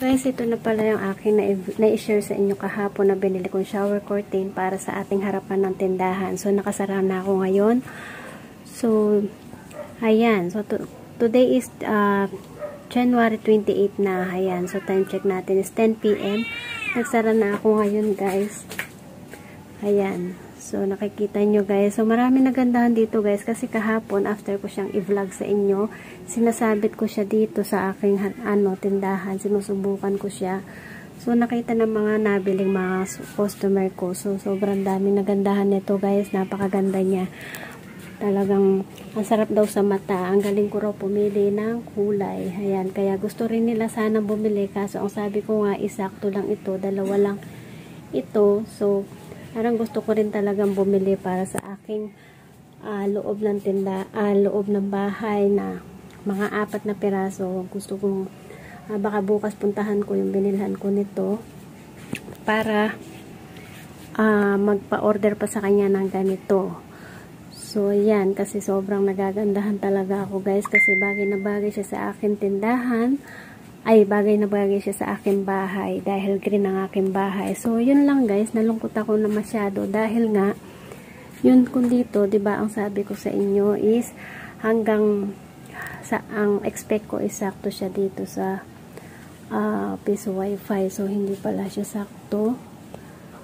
Guys, ito na pala yung aking na-share sa inyo kahapon na binili kong shower curtain para sa ating harapan ng tindahan. So, nakasara na ako ngayon. So, ayan. So, to today is uh, January 28 na. Ayan. So, time check natin is 10 p.m. Nagsara na ako ngayon, guys. Ayan. So, nakikita nyo guys. So, marami nagandahan dito guys. Kasi kahapon, after ko siyang i-vlog sa inyo, sinasabit ko siya dito sa aking ano, tindahan. Sinusubukan ko siya. So, nakita ng mga nabiling mga customer ko. So, sobrang daming nagandahan nito guys. Napakaganda niya. Talagang, ang sarap daw sa mata. Ang galing ko raw pumili ng kulay. Ayan. Kaya gusto rin nila sana bumili. Kaso, ang sabi ko nga, isakto lang ito. Dalawa lang ito. So, Parang gusto ko rin talagang bumili para sa aking uh, loob ng tinda, uh, loob ng bahay na mga apat na piraso. Gusto kong uh, baka bukas puntahan ko yung binilhan ko nito para uh, magpa-order pa sa kanya ng ganito. So, yan. Kasi sobrang nagagandahan talaga ako guys. Kasi bagay na bagay siya sa akin tindahan ay bagay na bagay siya sa aking bahay dahil green ang aking bahay. So, yun lang guys, nalungkot ako na masyado dahil nga, yun kung dito, ba diba, ang sabi ko sa inyo is hanggang sa ang expect ko is sakto siya dito sa uh, piso wifi. So, hindi pala siya sakto.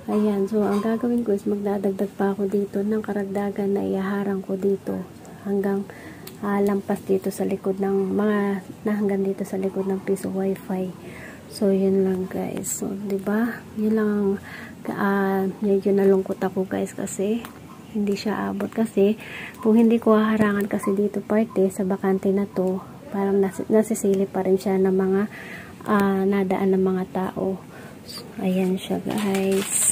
Ayan, so ang gagawin ko is magdadagdag pa ako dito ng karagdagan na ihaharang ko dito hanggang uh, lampas dito sa likod ng mga na hanggang dito sa likod ng piso wifi. So yun lang guys. So ba diba? yun lang uh, medyo nalungkot ako guys kasi hindi siya abot. Kasi kung hindi ko haharangan kasi dito parte sa bakante na to parang nas nasisili pa rin siya ng mga uh, nadaan ng mga tao. So, ayan siya guys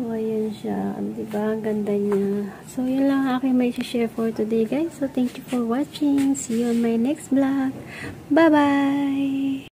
So, ayan siya. Diba? Ang ganda niya. So, yun lang aking may share for today, guys. So, thank you for watching. See you on my next vlog. Bye-bye!